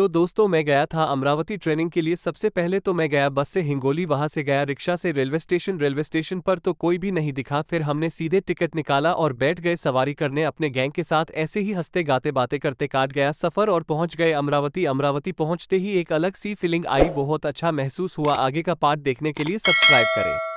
तो दोस्तों मैं गया था अमरावती ट्रेनिंग के लिए। सबसे पहले तो मैं गया बस से हिंगोली, वहाँ से गया रिक्शा से रेलवे स्टेशन। रेलवे स्टेशन पर तो कोई भी नहीं दिखा। फिर हमने सीधे टिकट निकाला और बैठ गए सवारी करने अपने गैंग के साथ। ऐसे ही हँसते, गाते, बातें करते काट गया। सफ़र और पहुँच गए अमरावती। अमरावती पहुँचते ही एक अलग सी फीलिंग आई। बहुत अच्छा महसूस हुआ। आगे का पार्ट देखने के लिए सब्सक्राइब करें।